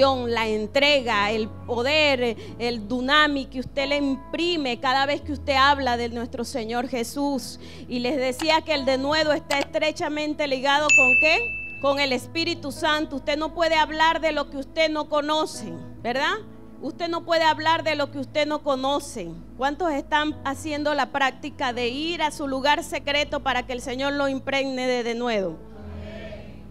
la entrega, el poder, el dunami que usted le imprime cada vez que usted habla de nuestro Señor Jesús. Y les decía que el denuedo está estrechamente ligado con qué? Con el Espíritu Santo. Usted no puede hablar de lo que usted no conoce, ¿verdad? Usted no puede hablar de lo que usted no conoce. ¿Cuántos están haciendo la práctica de ir a su lugar secreto para que el Señor lo impregne de denuedo?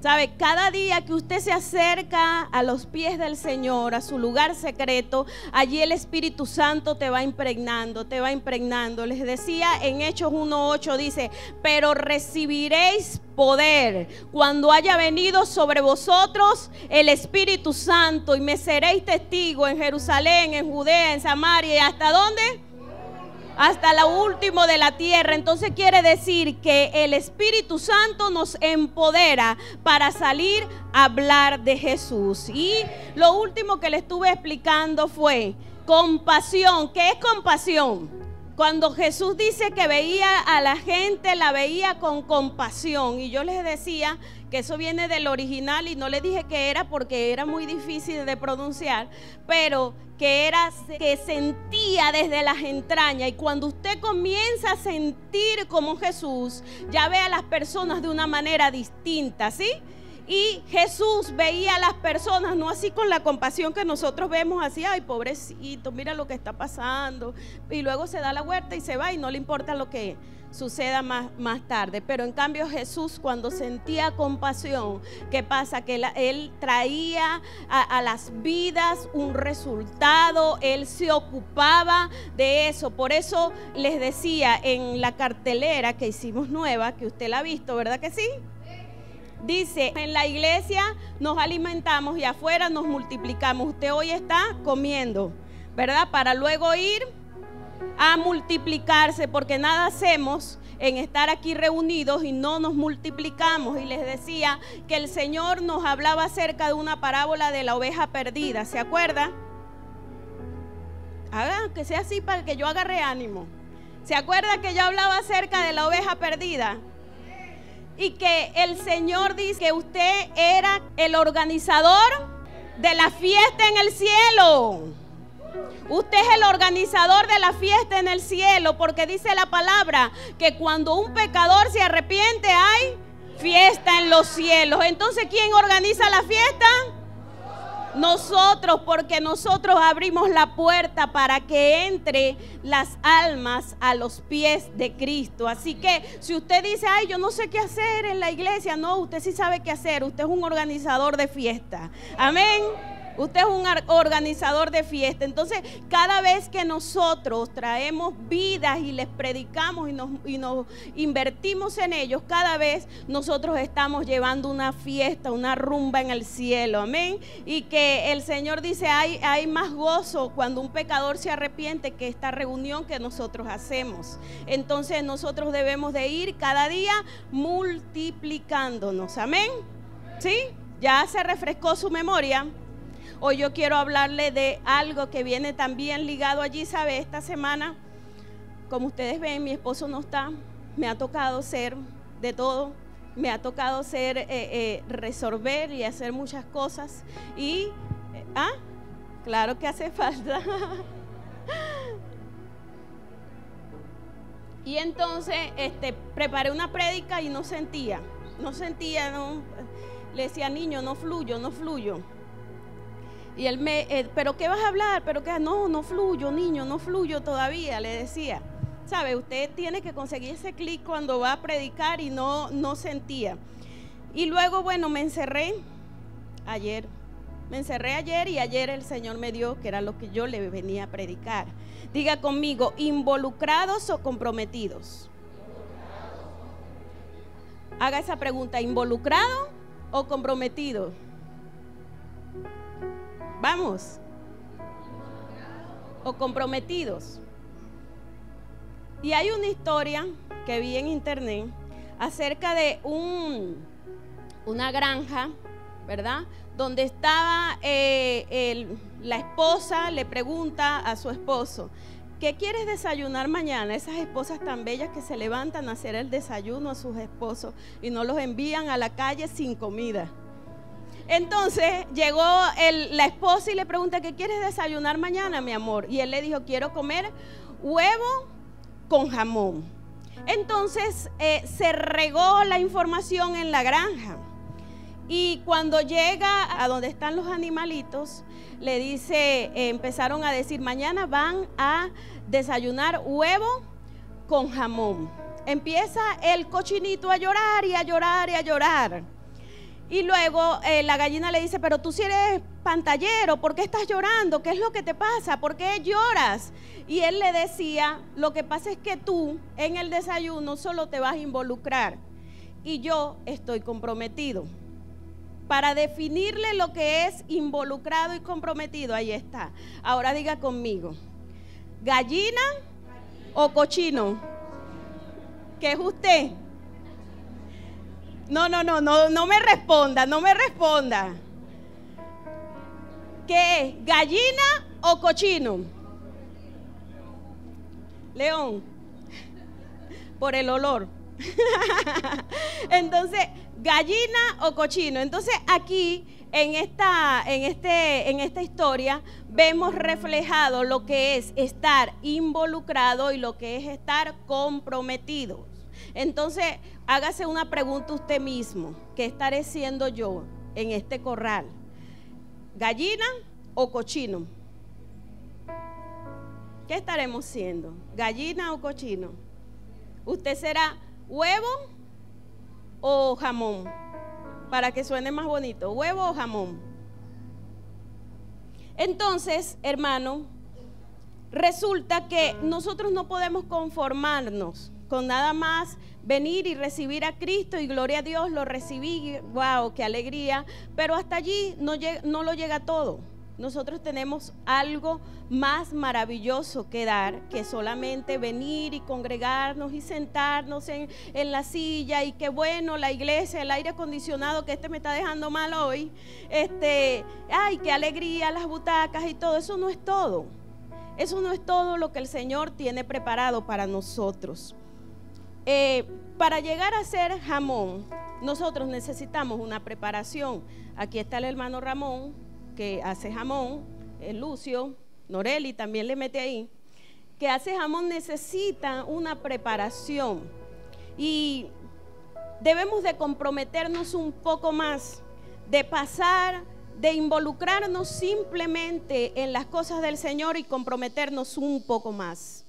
¿Sabe? Cada día que usted se acerca a los pies del Señor, a su lugar secreto, allí el Espíritu Santo te va impregnando, te va impregnando. Les decía en Hechos 1.8 dice, pero recibiréis poder cuando haya venido sobre vosotros el Espíritu Santo y me seréis testigo en Jerusalén, en Judea, en Samaria y hasta dónde? Hasta lo último de la tierra. Entonces quiere decir que el Espíritu Santo nos empodera para salir a hablar de Jesús. Y lo último que le estuve explicando fue compasión. ¿Qué es compasión? Cuando Jesús dice que veía a la gente, la veía con compasión. Y yo les decía que eso viene del original y no le dije que era porque era muy difícil de pronunciar, pero que era que sentía desde las entrañas. Y cuando usted comienza a sentir como Jesús, ya ve a las personas de una manera distinta, ¿sí? Y Jesús veía a las personas, no así con la compasión que nosotros vemos, así, ay, pobrecito, mira lo que está pasando. Y luego se da la vuelta y se va y no le importa lo que suceda más, más tarde. Pero en cambio Jesús cuando sentía compasión, ¿qué pasa? Que él traía a, a las vidas un resultado, él se ocupaba de eso. Por eso les decía en la cartelera que hicimos nueva, que usted la ha visto, ¿verdad que sí? Dice, en la iglesia nos alimentamos y afuera nos multiplicamos. Usted hoy está comiendo, ¿verdad? Para luego ir a multiplicarse, porque nada hacemos en estar aquí reunidos y no nos multiplicamos. Y les decía que el Señor nos hablaba acerca de una parábola de la oveja perdida. ¿Se acuerda? Haga que sea así para que yo agarre ánimo. ¿Se acuerda que yo hablaba acerca de la oveja perdida? Y que el Señor dice que usted era el organizador de la fiesta en el cielo. Usted es el organizador de la fiesta en el cielo porque dice la palabra que cuando un pecador se arrepiente hay fiesta en los cielos. Entonces, ¿quién organiza la fiesta? Nosotros, porque nosotros abrimos la puerta para que entre las almas a los pies de Cristo. Así que si usted dice, ay, yo no sé qué hacer en la iglesia, no, usted sí sabe qué hacer. Usted es un organizador de fiesta. Amén. Usted es un organizador de fiesta. Entonces, cada vez que nosotros traemos vidas y les predicamos y nos, y nos, invertimos en ellos, cada vez nosotros estamos llevando una fiesta, una rumba en el cielo. Amén. Y que el Señor dice, hay, hay más gozo cuando un pecador se arrepiente que esta reunión que nosotros hacemos. Entonces, nosotros debemos de ir cada día multiplicándonos. Amén. ¿Sí? ¿Ya se refrescó su memoria? Hoy yo quiero hablarle de algo que viene también ligado allí, ¿sabe? Esta semana, como ustedes ven, mi esposo no está, me ha tocado ser de todo, me ha tocado ser, eh, eh, resolver y hacer muchas cosas. Y, eh, ah, claro que hace falta. y entonces, este, preparé una prédica y no sentía, no sentía, no, le decía, niño, no fluyo, no fluyo. Y él me, eh, pero ¿qué vas a hablar? Pero que no, no fluyo, niño, no fluyo todavía, le decía. ¿Sabe? Usted tiene que conseguir ese clic cuando va a predicar y no, no sentía. Y luego, bueno, me encerré ayer. Me encerré ayer y ayer el Señor me dio que era lo que yo le venía a predicar. Diga conmigo, involucrados o comprometidos. Haga esa pregunta, ¿involucrado o comprometido? Vamos. O comprometidos. Y hay una historia que vi en internet acerca de un, una granja, ¿verdad? Donde estaba eh, la esposa, le pregunta a su esposo, ¿qué quieres desayunar mañana? Esas esposas tan bellas que se levantan a hacer el desayuno a sus esposos y no los envían a la calle sin comida. Entonces llegó la esposa y le pregunta, ¿qué quieres desayunar mañana, mi amor? Y él le dijo, quiero comer huevo con jamón. Entonces eh, se regó la información en la granja. Y cuando llega a donde están los animalitos, le dice, eh, empezaron a decir, mañana van a desayunar huevo con jamón. Empieza el cochinito a llorar y a llorar y a llorar. Y luego eh, la gallina le dice, pero tú si eres pantallero, ¿por qué estás llorando? ¿Qué es lo que te pasa? ¿Por qué lloras? Y él le decía, lo que pasa es que tú en el desayuno solo te vas a involucrar y yo estoy comprometido. Para definirle lo que es involucrado y comprometido, ahí está. Ahora diga conmigo, ¿gallina o cochino? ¿Qué es usted? No, no, no, no, no me responda, no me responda. ¿Qué es? ¿Gallina o cochino? León, por el olor. Entonces, gallina o cochino. Entonces, aquí en esta, en, este, en esta historia vemos reflejado lo que es estar involucrado y lo que es estar comprometido. Entonces, hágase una pregunta usted mismo. ¿Qué estaré siendo yo en este corral? ¿Gallina o cochino? ¿Qué estaremos siendo? ¿Gallina o cochino? ¿Usted será huevo o jamón? Para que suene más bonito, huevo o jamón. Entonces, hermano, resulta que nosotros no podemos conformarnos con nada más venir y recibir a Cristo y gloria a Dios, lo recibí, wow, qué alegría, pero hasta allí no, lo llega todo. Nosotros tenemos algo más maravilloso que dar que solamente venir y congregarnos y sentarnos en, en, la silla y qué bueno la iglesia, el aire acondicionado que este me está dejando mal hoy. Este, ay, qué alegría las butacas y todo, eso no es todo. Eso no es todo lo que el Señor tiene preparado para nosotros. Eh, para llegar a ser jamón, nosotros necesitamos una preparación. Aquí está el hermano Ramón, que hace jamón, el Lucio, Noreli también le mete ahí, que hace jamón necesita una preparación. Y debemos de comprometernos un poco más, de pasar, de involucrarnos simplemente en las cosas del Señor y comprometernos un poco más.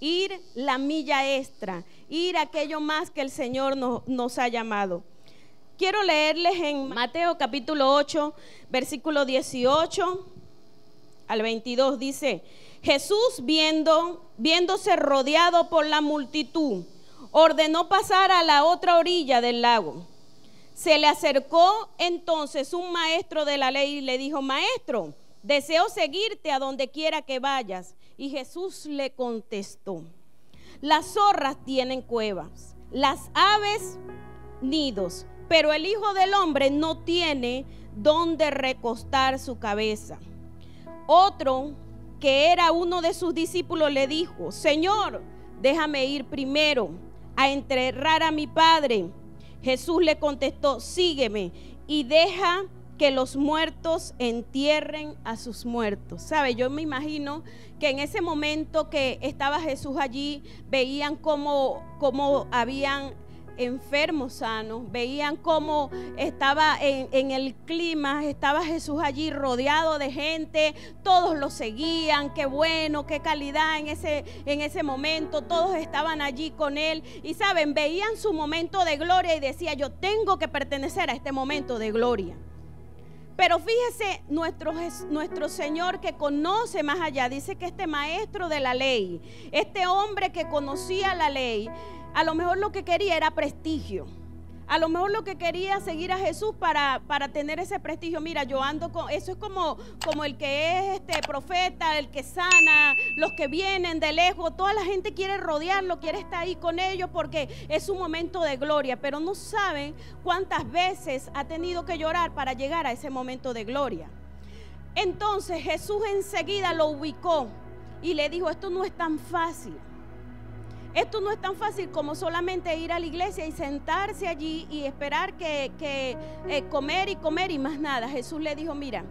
Ir la milla extra ir aquello más que el Señor nos, ha llamado. Quiero leerles en Mateo capítulo 8, versículo 18 al 22, dice, Jesús viendo, viéndose rodeado por la multitud, ordenó pasar a la otra orilla del lago. Se le acercó entonces un maestro de la ley y le dijo, maestro, deseo seguirte a donde quiera que vayas. Y Jesús le contestó, las zorras tienen cuevas, las aves nidos, pero el Hijo del Hombre no tiene donde recostar su cabeza. Otro, que era uno de sus discípulos, le dijo, Señor, déjame ir primero a enterrar a mi Padre. Jesús le contestó, sígueme y deja que los muertos entierren a sus muertos. ¿Sabe? Yo me imagino que en ese momento que estaba Jesús allí, veían cómo, cómo habían enfermos sanos, veían cómo estaba en, en, el clima, estaba Jesús allí rodeado de gente, todos lo seguían, qué bueno, qué calidad en ese, en ese momento, todos estaban allí con él y saben, veían su momento de gloria y decía, yo tengo que pertenecer a este momento de gloria. Pero fíjese, nuestro, nuestro Señor que conoce más allá, dice que este maestro de la ley, este hombre que conocía la ley, a lo mejor lo que quería era prestigio. A lo mejor lo que quería seguir a Jesús para, para tener ese prestigio. Mira, yo ando con. Eso es como, como el que es este profeta, el que sana, los que vienen de lejos. Toda la gente quiere rodearlo, quiere estar ahí con ellos porque es un momento de gloria. Pero no saben cuántas veces ha tenido que llorar para llegar a ese momento de gloria. Entonces Jesús enseguida lo ubicó y le dijo: Esto no es tan fácil. Esto no es tan fácil como solamente ir a la iglesia y sentarse allí y esperar que, eh, comer y comer y más nada. Jesús le dijo, mira,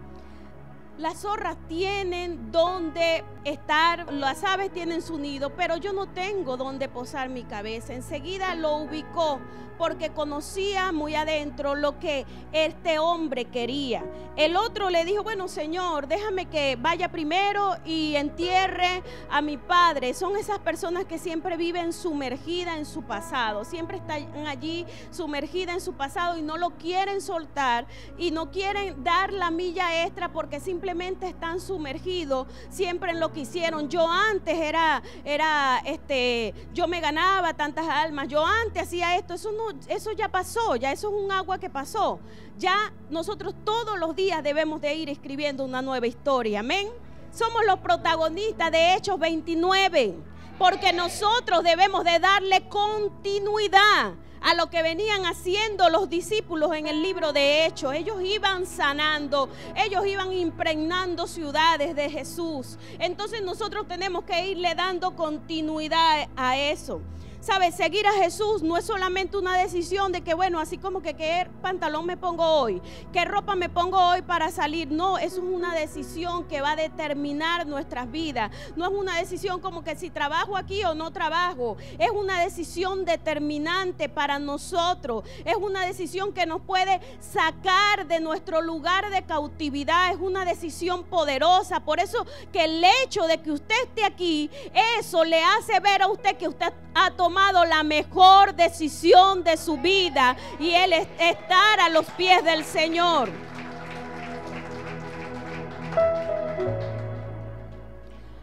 las zorras tienen donde estar, las aves tienen su nido, pero yo no tengo donde posar mi cabeza. Enseguida lo ubicó porque conocía muy adentro lo que este hombre quería. El otro le dijo, bueno Señor, déjame que vaya primero y entierre a mi padre. Son esas personas que siempre viven sumergidas en su pasado, siempre están allí sumergidas en su pasado y no lo quieren soltar y no quieren dar la milla extra porque simplemente están sumergidos siempre en lo que hicieron. Yo antes era, era, este, yo me ganaba tantas almas, yo antes hacía esto, eso no eso ya pasó, ya eso es un agua que pasó. Ya nosotros todos los días debemos de ir escribiendo una nueva historia, amén. Somos los protagonistas de Hechos 29, porque nosotros debemos de darle continuidad a lo que venían haciendo los discípulos en el libro de Hechos. Ellos iban sanando, ellos iban impregnando ciudades de Jesús. Entonces nosotros tenemos que irle dando continuidad a eso. ¿Sabes? Seguir a Jesús no es solamente una decisión de que, bueno, así como que qué pantalón me pongo hoy, qué ropa me pongo hoy para salir. No, eso es una decisión que va a determinar nuestras vidas. No es una decisión como que si trabajo aquí o no trabajo. Es una decisión determinante para nosotros. Es una decisión que nos puede sacar de nuestro lugar de cautividad. Es una decisión poderosa. Por eso que el hecho de que usted esté aquí, eso le hace ver a usted que usted ha tomado la mejor decisión de su vida y es estar a los pies del Señor.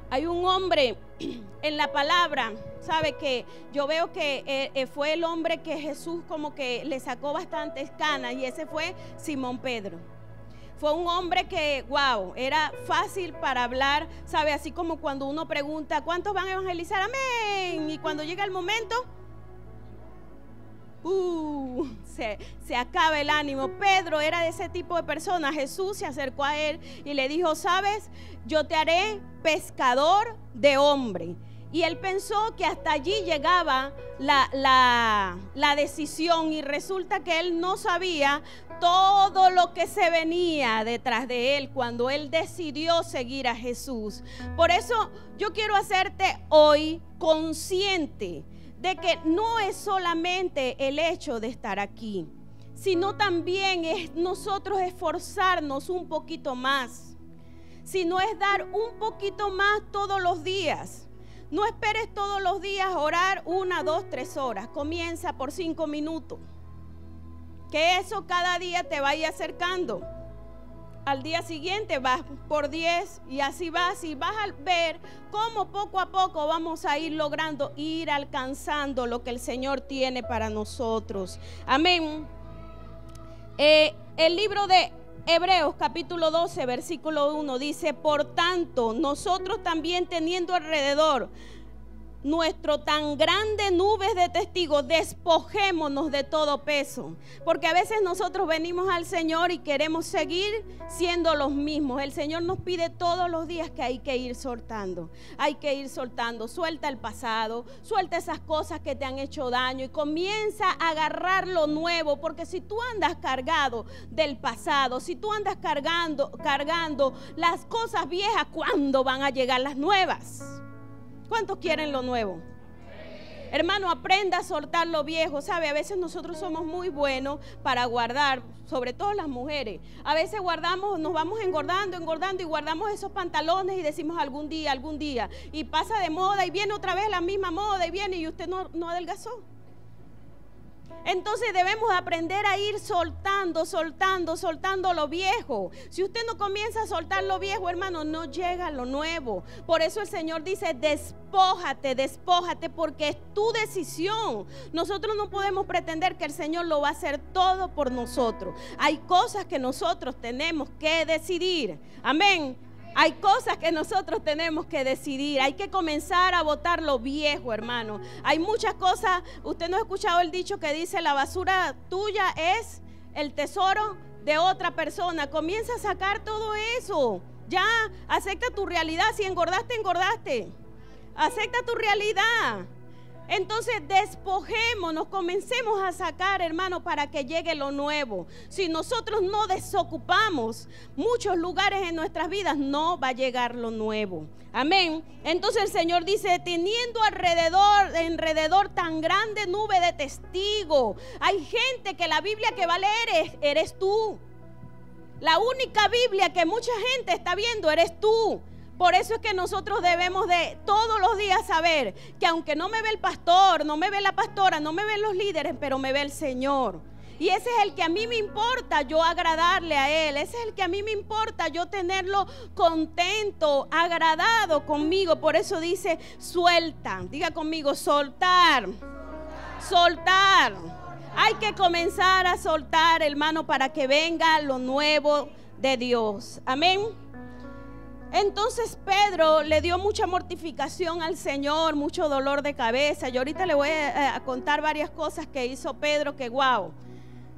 Hay un hombre en la palabra, sabe que yo veo que eh, eh, fue el hombre que Jesús como que le sacó bastantes canas y ese fue Simón Pedro. Fue un hombre que, wow, era fácil para hablar, ¿sabe? Así como cuando uno pregunta, ¿cuántos van a evangelizar? Amén. Y cuando llega el momento, uh, se, se, acaba el ánimo. Pedro era de ese tipo de persona. Jesús se acercó a él y le dijo, sabes, yo te haré pescador de hombre. Y él pensó que hasta allí llegaba la, la, decisión y resulta que él no sabía todo lo que se venía detrás de él cuando él decidió seguir a Jesús. Por eso yo quiero hacerte hoy consciente de que no es solamente el hecho de estar aquí, sino también es nosotros esforzarnos un poquito más, sino es dar un poquito más todos los días. No esperes todos los días orar una, dos, tres horas. Comienza por cinco minutos que eso cada día te vaya acercando. Al día siguiente vas por 10 y así vas y vas a ver cómo poco a poco vamos a ir logrando ir alcanzando lo que el Señor tiene para nosotros. Amén. Eh, el libro de Hebreos capítulo 12 versículo 1 dice, por tanto, nosotros también teniendo alrededor nuestro tan grande nubes de testigos, despojémonos de todo peso. Porque a veces nosotros venimos al Señor y queremos seguir siendo los mismos. El Señor nos pide todos los días que hay que ir soltando. Hay que ir soltando. Suelta el pasado, suelta esas cosas que te han hecho daño y comienza a agarrar lo nuevo. Porque si tú andas cargado del pasado, si tú andas cargando, cargando las cosas viejas, ¿cuándo van a llegar las nuevas? ¿Cuántos quieren lo nuevo? Hermano, aprenda a soltar lo viejo. ¿Sabe? A veces nosotros somos muy buenos para guardar, sobre todo las mujeres. A veces guardamos, nos vamos engordando, engordando y guardamos esos pantalones y decimos algún día, algún día. Y pasa de moda y viene otra vez la misma moda y viene y usted no, no adelgazó. Entonces debemos aprender a ir soltando, soltando, soltando lo viejo. Si usted no comienza a soltar lo viejo, hermano, no llega lo nuevo. Por eso el Señor dice, despójate, despójate, porque es tu decisión. Nosotros no podemos pretender que el Señor lo va a hacer todo por nosotros. Hay cosas que nosotros tenemos que decidir. Amén. Hay cosas que nosotros tenemos que decidir. Hay que comenzar a votar lo viejo, hermano. Hay muchas cosas. Usted no ha escuchado el dicho que dice la basura tuya es el tesoro de otra persona. Comienza a sacar todo eso. Ya, acepta tu realidad. Si engordaste, engordaste. Acepta tu realidad. Entonces despojémonos, comencemos a sacar, hermano, para que llegue lo nuevo. Si nosotros no desocupamos muchos lugares en nuestras vidas, no va a llegar lo nuevo. Amén. Entonces el Señor dice, teniendo alrededor, alrededor tan grande nube de testigos, hay gente que la Biblia que va a leer eres tú. La única Biblia que mucha gente está viendo eres tú. Por eso es que nosotros debemos de todos los días saber que aunque no me ve el pastor, no me ve la pastora, no me ven los líderes, pero me ve el Señor. Y ese es el que a mí me importa yo agradarle a Él. Ese es el que a mí me importa yo tenerlo contento, agradado conmigo. Por eso dice, suelta. Diga conmigo, soltar. Soltar. Hay que comenzar a soltar, hermano, para que venga lo nuevo de Dios. Amén. Entonces Pedro le dio mucha mortificación al Señor, mucho dolor de cabeza. Yo ahorita le voy a, contar varias cosas que hizo Pedro que wow.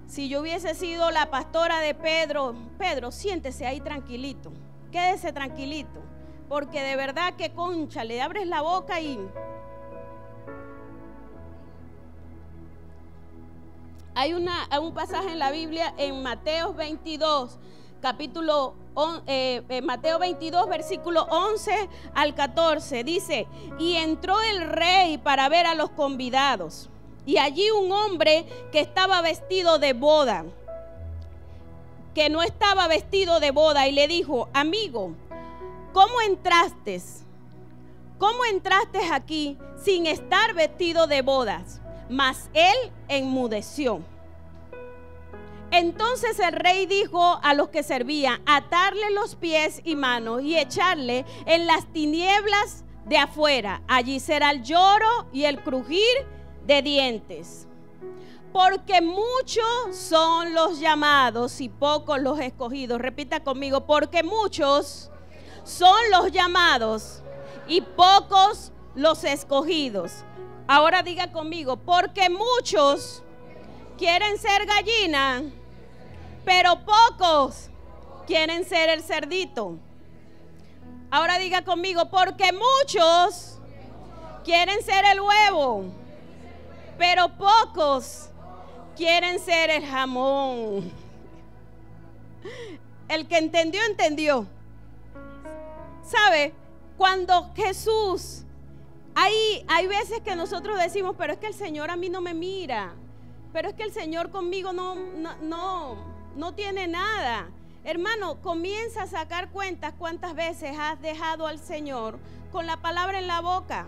Si yo hubiese sido la pastora de Pedro, Pedro, siéntese ahí tranquilito. Quédese tranquilito, porque de verdad que concha, le abres la boca y Hay una, un pasaje en la Biblia en Mateo 22 capítulo eh, eh, Mateo 22, versículo 11 al 14. Dice, y entró el rey para ver a los convidados. Y allí un hombre que estaba vestido de boda, que no estaba vestido de boda, y le dijo, amigo, ¿cómo entraste? ¿Cómo entraste aquí sin estar vestido de bodas? Mas él enmudeció. Entonces el rey dijo a los que servían, atarle los pies y manos y echarle en las tinieblas de afuera. Allí será el lloro y el crujir de dientes. Porque muchos son los llamados y pocos los escogidos. Repita conmigo, porque muchos son los llamados y pocos los escogidos. Ahora diga conmigo, porque muchos quieren ser gallina, pero pocos quieren ser el cerdito. Ahora diga conmigo, porque muchos quieren ser el huevo, pero pocos quieren ser el jamón. El que entendió, entendió. ¿Sabe? Cuando Jesús, hay, hay veces que nosotros decimos, pero es que el Señor a mí no me mira pero es que el Señor conmigo no, no, no, tiene nada. Hermano, comienza a sacar cuentas cuántas veces has dejado al Señor con la palabra en la boca.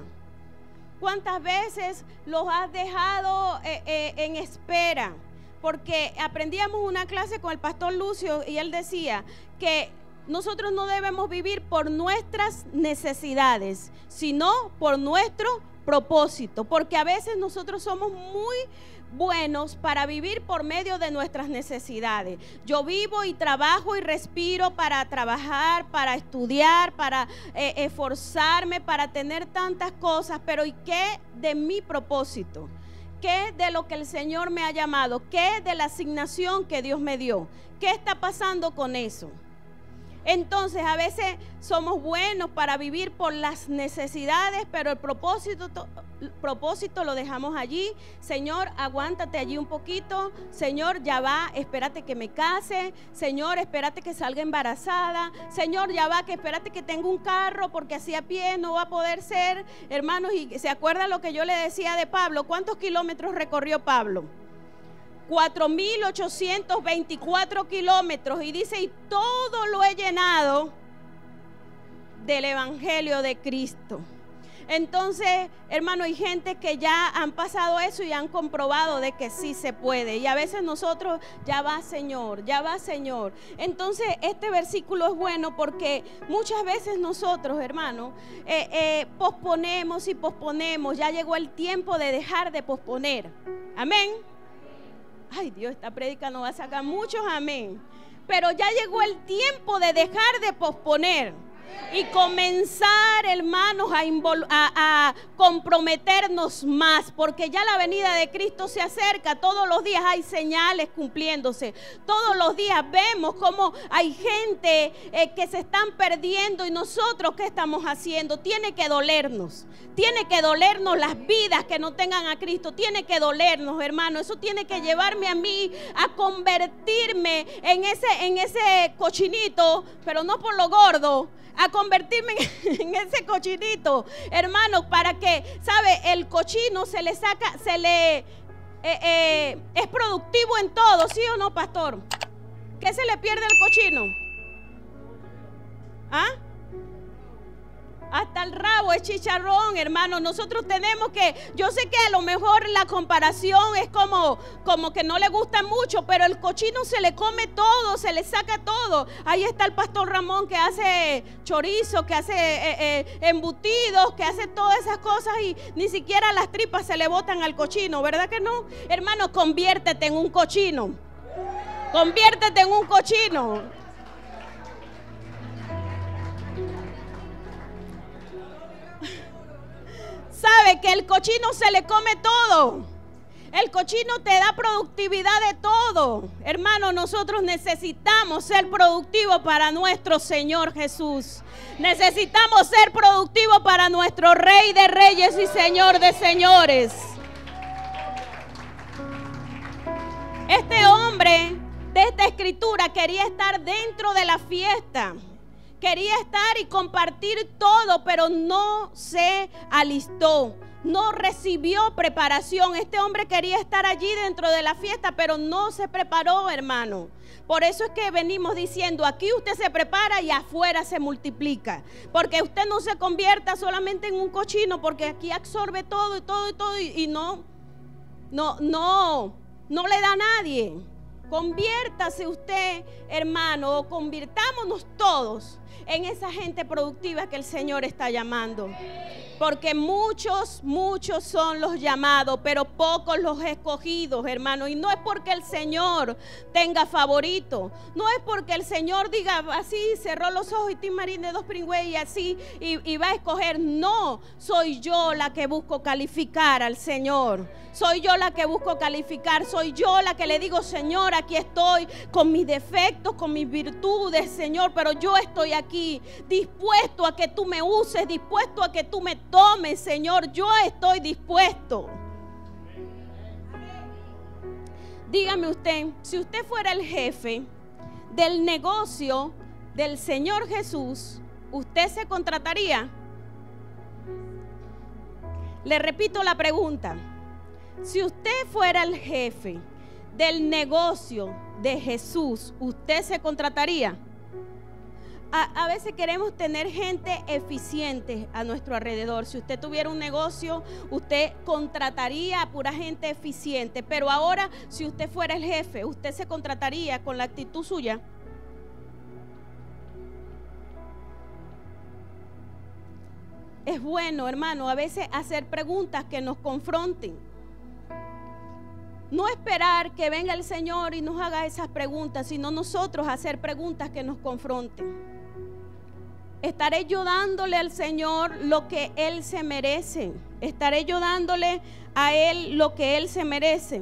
¿Cuántas veces los has dejado eh, eh, en espera? Porque aprendíamos una clase con el pastor Lucio y él decía que nosotros no debemos vivir por nuestras necesidades, sino por nuestro propósito. Porque a veces nosotros somos muy buenos para vivir por medio de nuestras necesidades. Yo vivo y trabajo y respiro para trabajar, para estudiar, para eh, esforzarme, para tener tantas cosas, pero ¿y qué de mi propósito? ¿Qué de lo que el Señor me ha llamado? ¿Qué de la asignación que Dios me dio? ¿Qué está pasando con eso? Entonces a veces somos buenos para vivir por las necesidades, pero el propósito, propósito lo dejamos allí. Señor, aguántate allí un poquito. Señor, ya va, espérate que me case. Señor, espérate que salga embarazada. Señor, ya va, que espérate que tenga un carro porque así a pie no va a poder ser. Hermanos, y se acuerda lo que yo le decía de Pablo. ¿Cuántos kilómetros recorrió Pablo? 4.824 kilómetros y dice, y todo lo he llenado del Evangelio de Cristo. Entonces, hermano, hay gente que ya han pasado eso y han comprobado de que sí se puede. Y a veces nosotros, ya va Señor, ya va Señor. Entonces, este versículo es bueno porque muchas veces nosotros, hermano, eh, eh, posponemos y posponemos. Ya llegó el tiempo de dejar de posponer. Amén. Ay Dios, esta prédica no va a sacar muchos amén. Pero ya llegó el tiempo de dejar de posponer. Y comenzar, hermanos, a, comprometernos más, porque ya la venida de Cristo se acerca. Todos los días hay señales cumpliéndose. Todos los días vemos cómo hay gente eh, que se están perdiendo y nosotros qué estamos haciendo. Tiene que dolernos. Tiene que dolernos las vidas que no tengan a Cristo. Tiene que dolernos, hermano. Eso tiene que llevarme a mí a convertirme en ese, en ese cochinito, pero no por lo gordo, a convertirme en ese cochinito, hermano, para que, ¿sabe? El cochino se le saca, se le... Eh, eh, es productivo en todo, ¿sí o no, pastor? ¿Qué se le pierde al cochino? ¿Ah? Hasta el rabo es chicharrón, hermano. Nosotros tenemos que, yo sé que a lo mejor la comparación es como, como que no le gusta mucho, pero el cochino se le come todo, se le saca todo. Ahí está el pastor Ramón que hace chorizo, que hace eh, eh, embutidos, que hace todas esas cosas y ni siquiera las tripas se le botan al cochino, ¿verdad que no? Hermano, conviértete en un cochino. Conviértete en un cochino. Sabe que el cochino se le come todo. El cochino te da productividad de todo. Hermano, nosotros necesitamos ser productivos para nuestro Señor Jesús. Necesitamos ser productivos para nuestro Rey de Reyes y Señor de Señores. Este hombre de esta escritura quería estar dentro de la fiesta. Quería estar y compartir todo, pero no se alistó. No recibió preparación. Este hombre quería estar allí dentro de la fiesta, pero no se preparó, hermano. Por eso es que venimos diciendo, aquí usted se prepara y afuera se multiplica. Porque usted no se convierta solamente en un cochino, porque aquí absorbe todo y todo y todo y, no, no, no, no le da a nadie. Conviértase usted, hermano, o convirtámonos todos en esa gente productiva que el Señor está llamando. Porque muchos, muchos son los llamados, pero pocos los escogidos, hermano. Y no es porque el Señor tenga favorito. No es porque el Señor diga así, cerró los ojos y Tim Marín de dos pringües y así, y, y va a escoger. No, soy yo la que busco calificar al Señor. Soy yo la que busco calificar. Soy yo la que le digo, Señor, aquí estoy con mis defectos, con mis virtudes, Señor. Pero yo estoy aquí dispuesto a que tú me uses, dispuesto a que tú me tomes, Señor. Yo estoy dispuesto. Dígame usted, si usted fuera el jefe del negocio del Señor Jesús, ¿usted se contrataría? Le repito la pregunta. Si usted fuera el jefe del negocio de Jesús, ¿usted se contrataría? A, veces queremos tener gente eficiente a nuestro alrededor. Si usted tuviera un negocio, usted contrataría a pura gente eficiente. Pero ahora, si usted fuera el jefe, ¿usted se contrataría con la actitud suya? Es bueno, hermano, a veces hacer preguntas que nos confronten. No esperar que venga el Señor y nos haga esas preguntas, sino nosotros hacer preguntas que nos confronten. Estaré yo dándole al Señor lo que Él se merece. Estaré yo dándole a Él lo que Él se merece.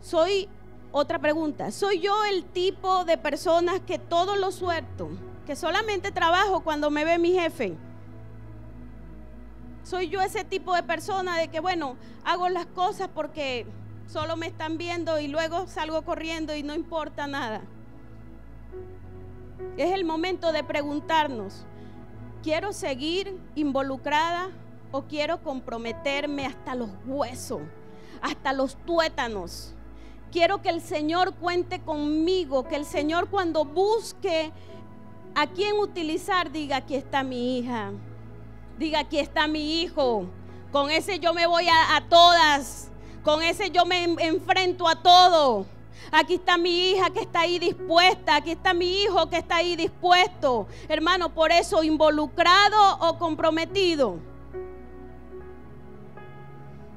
Soy, otra pregunta, ¿soy yo el tipo de personas que todo lo suelto? Que solamente trabajo cuando me ve mi jefe. Soy yo ese tipo de persona de que, bueno, hago las cosas porque solo me están viendo y luego salgo corriendo y no importa nada. Es el momento de preguntarnos, ¿quiero seguir involucrada o quiero comprometerme hasta los huesos, hasta los tuétanos? Quiero que el Señor cuente conmigo, que el Señor cuando busque a quién utilizar, diga, aquí está mi hija, diga, aquí está mi hijo, con ese yo me voy a, a todas, con ese yo me enfrento a todo. Aquí está mi hija que está ahí dispuesta. Aquí está mi hijo que está ahí dispuesto. Hermano, por eso involucrado o comprometido.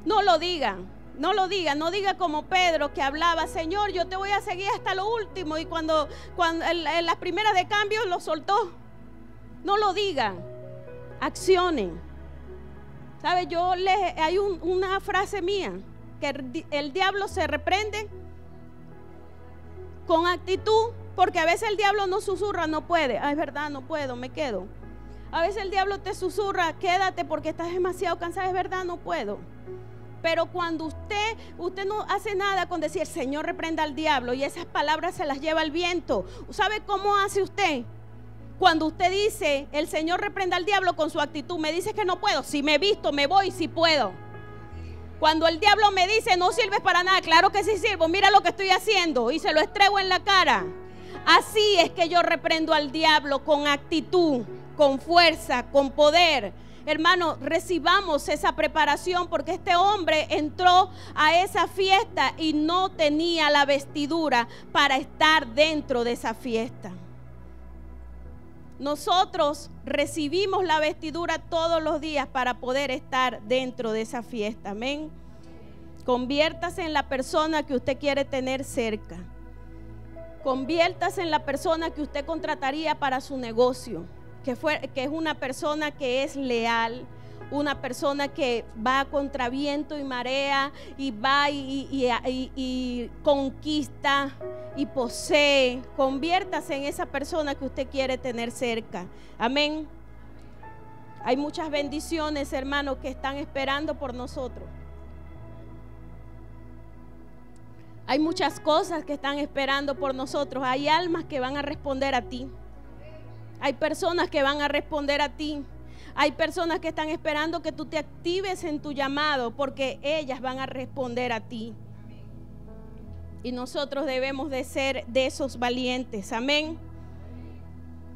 No lo diga. No lo diga, no diga como Pedro que hablaba, Señor, yo te voy a seguir hasta lo último. Y cuando, cuando en, las primeras de cambio lo soltó. No lo digan, accionen. ¿Sabe? Yo les, hay una frase mía, que el diablo se reprende con actitud, porque a veces el diablo no susurra, no puede. Ah, es verdad, no puedo, me quedo. A veces el diablo te susurra, quédate porque estás demasiado cansada, es verdad, no puedo. Pero cuando usted, usted no hace nada con decir, Señor reprenda al diablo y esas palabras se las lleva el viento. ¿Sabe cómo hace usted? Cuando usted dice, el Señor reprenda al diablo con su actitud, me dice que no puedo. Si me visto, me voy, si puedo. Cuando el diablo me dice, no sirves para nada, claro que sí sirvo, mira lo que estoy haciendo y se lo estrego en la cara. Así es que yo reprendo al diablo con actitud, con fuerza, con poder Hermano, recibamos esa preparación porque este hombre entró a esa fiesta y no tenía la vestidura para estar dentro de esa fiesta. Nosotros recibimos la vestidura todos los días para poder estar dentro de esa fiesta. Amén. Conviértase en la persona que usted quiere tener cerca. Conviértase en la persona que usted contrataría para su negocio que, que es una persona que es leal, una persona que va contra viento y marea y va y, conquista y posee. Conviértase en esa persona que usted quiere tener cerca. Amén. Hay muchas bendiciones, hermanos, que están esperando por nosotros. Hay muchas cosas que están esperando por nosotros. Hay almas que van a responder a ti. Hay personas que van a responder a ti. Hay personas que están esperando que tú te actives en tu llamado porque ellas van a responder a ti. Y nosotros debemos de ser de esos valientes. Amén.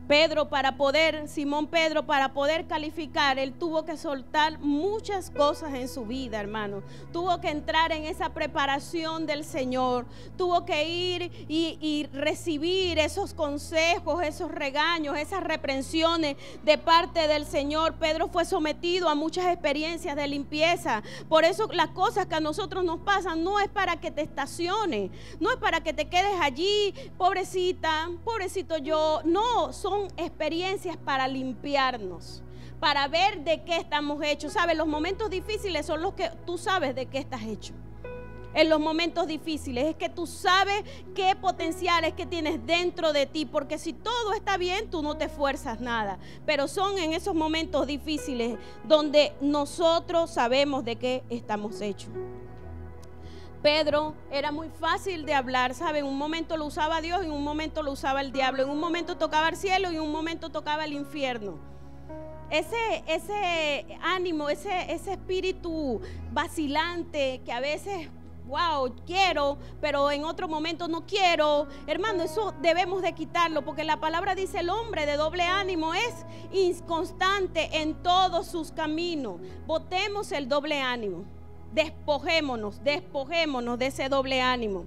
Pedro para poder, Simón Pedro para poder calificar, él tuvo que soltar muchas cosas en su vida, hermano. Tuvo que entrar en esa preparación del Señor. Tuvo que ir y, recibir esos consejos, esos regaños, esas reprensiones de parte del Señor. Pedro fue sometido a muchas experiencias de limpieza. Por eso las cosas que a nosotros nos pasan no es para que te estaciones, no es para que te quedes allí, pobrecita, pobrecito yo. No, experiencias para limpiarnos, para ver de qué estamos hechos. ¿Sabes? Los momentos difíciles son los que tú sabes de qué estás hecho. En los momentos difíciles es que tú sabes qué potenciales que tienes dentro de ti, porque si todo está bien, tú no te esfuerzas nada. Pero son en esos momentos difíciles donde nosotros sabemos de qué estamos hechos. Pedro era muy fácil de hablar, ¿sabe? En un momento lo usaba Dios, en un momento lo usaba el diablo, en un momento tocaba el cielo y en un momento tocaba el infierno. Ese, ese ánimo, ese, ese espíritu vacilante que a veces wow, quiero, pero en otro momento no quiero. Hermano, eso debemos de quitarlo porque la palabra dice el hombre de doble ánimo es inconstante en todos sus caminos. Votemos el doble ánimo despojémonos, despojémonos de ese doble ánimo.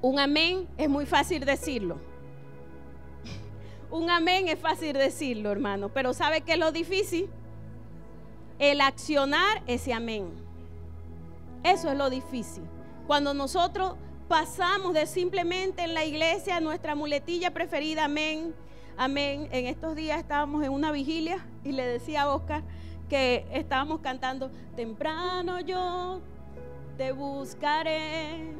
Un amén es muy fácil decirlo. Un amén es fácil decirlo, hermano, pero ¿sabe qué es lo difícil? El accionar ese amén. Eso es lo difícil. Cuando nosotros pasamos de simplemente en la iglesia nuestra muletilla preferida, amén, amén. En estos días estábamos en una vigilia y le decía a Oscar, que estábamos cantando, temprano yo te buscaré,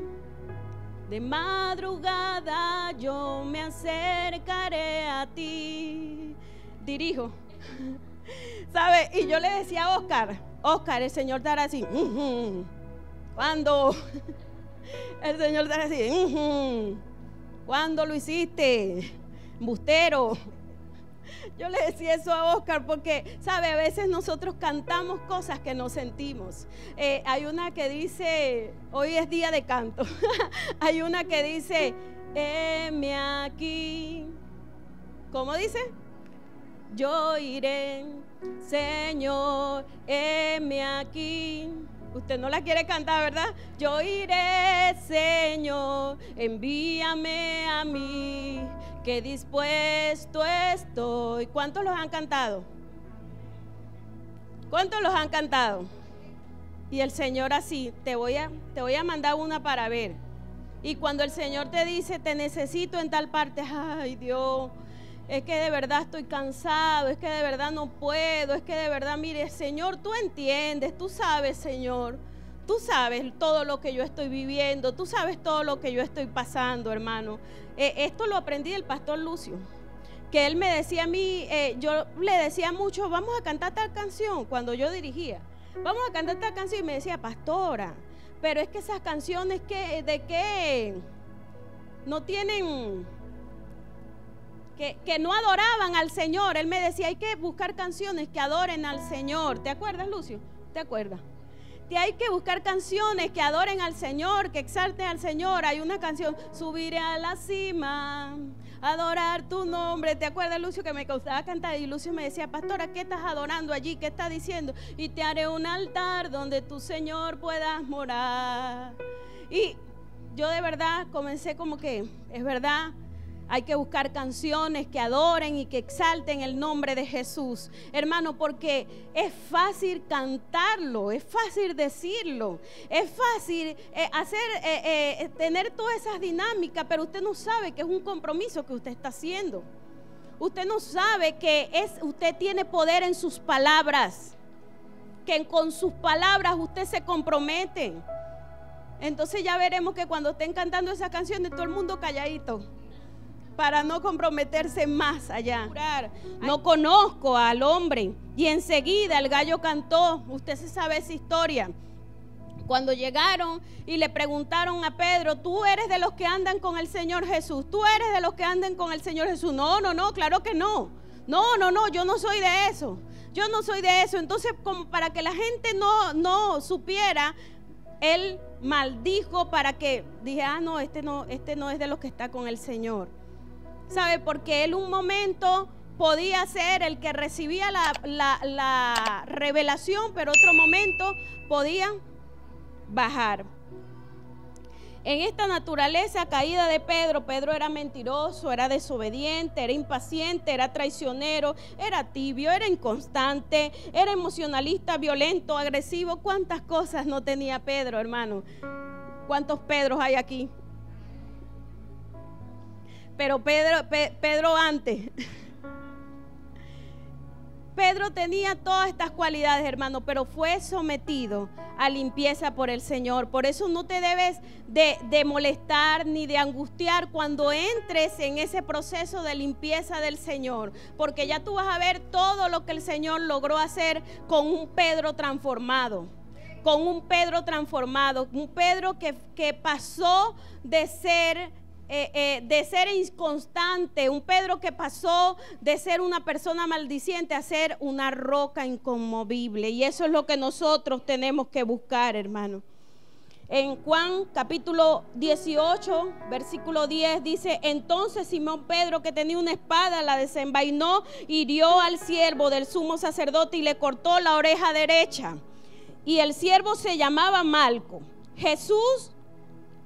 de madrugada yo me acercaré a ti. Dirijo, ¿sabe? Y yo le decía a Oscar, Oscar, el Señor te hará así, cuando el Señor te hará así, cuando lo hiciste, bustero. Yo le decía eso a Oscar porque, sabe, a veces nosotros cantamos cosas que no sentimos. Eh, hay una que dice, hoy es día de canto. hay una que dice, heme aquí. ¿Cómo dice? Yo iré, Señor, heme aquí. Usted no la quiere cantar, ¿verdad? Yo iré, Señor, envíame a mí que dispuesto estoy. ¿Cuántos los han cantado? ¿Cuántos los han cantado? Y el Señor así, te voy a, te voy a mandar una para ver. Y cuando el Señor te dice, te necesito en tal parte, ay Dios, es que de verdad estoy cansado, es que de verdad no puedo, es que de verdad, mire, Señor, tú entiendes, tú sabes, Señor. Tú sabes todo lo que yo estoy viviendo, tú sabes todo lo que yo estoy pasando, hermano. Eh, esto lo aprendí del pastor Lucio, que él me decía a mí, eh, yo le decía mucho, vamos a cantar tal canción cuando yo dirigía. Vamos a cantar tal canción y me decía, pastora, pero es que esas canciones que, de qué no tienen, que, que no adoraban al Señor. Él me decía, hay que buscar canciones que adoren al Señor. ¿Te acuerdas, Lucio? ¿Te acuerdas? hay que buscar canciones que adoren al Señor, que exalten al Señor. Hay una canción, subiré a la cima, adorar tu nombre. ¿Te acuerdas, Lucio, que me causaba cantar? Y Lucio me decía, pastora, ¿qué estás adorando allí? ¿Qué estás diciendo? Y te haré un altar donde tu Señor puedas morar. Y yo de verdad comencé como que, es verdad, hay que buscar canciones que adoren y que exalten el nombre de Jesús. Hermano, porque es fácil cantarlo, es fácil decirlo, es fácil eh, hacer, eh, eh, tener todas esas dinámicas, pero usted no sabe que es un compromiso que usted está haciendo. Usted no sabe que es, usted tiene poder en sus palabras, que con sus palabras usted se compromete. Entonces ya veremos que cuando estén cantando esas canciones, todo el mundo calladito para no comprometerse más allá. No conozco al hombre. Y enseguida el gallo cantó. Usted se sabe esa historia. Cuando llegaron y le preguntaron a Pedro, tú eres de los que andan con el Señor Jesús, tú eres de los que andan con el Señor Jesús. No, no, no, claro que no. No, no, no, yo no soy de eso. Yo no soy de eso. Entonces, como para que la gente no, no supiera, él maldijo para que dije, ah, no, este no, este no es de los que está con el Señor. ¿Sabe? Porque él un momento podía ser el que recibía la, revelación, pero otro momento podía bajar. En esta naturaleza caída de Pedro, Pedro era mentiroso, era desobediente, era impaciente, era traicionero, era tibio, era inconstante, era emocionalista, violento, agresivo. ¿Cuántas cosas no tenía Pedro, hermano? ¿Cuántos Pedros hay aquí? Pero Pedro, Pedro antes. Pedro tenía todas estas cualidades, hermano, pero fue sometido a limpieza por el Señor. Por eso no te debes de, de, molestar ni de angustiar cuando entres en ese proceso de limpieza del Señor, porque ya tú vas a ver todo lo que el Señor logró hacer con un Pedro transformado con un Pedro transformado, un Pedro que, que pasó de ser eh, eh, de ser inconstante, un Pedro que pasó de ser una persona maldiciente a ser una roca inconmovible. Y eso es lo que nosotros tenemos que buscar, hermano. En Juan capítulo 18, versículo 10 dice, entonces Simón Pedro que tenía una espada la desenvainó, hirió al siervo del sumo sacerdote y le cortó la oreja derecha. Y el siervo se llamaba Malco. Jesús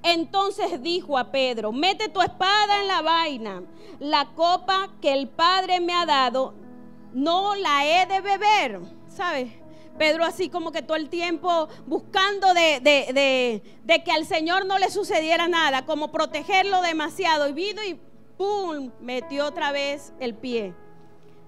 entonces dijo a Pedro, mete tu espada en la vaina, la copa que el Padre me ha dado, no la he de beber, ¿sabes? Pedro así como que todo el tiempo buscando de, de, que al Señor no le sucediera nada, como protegerlo demasiado. Y vino y ¡pum! metió otra vez el pie.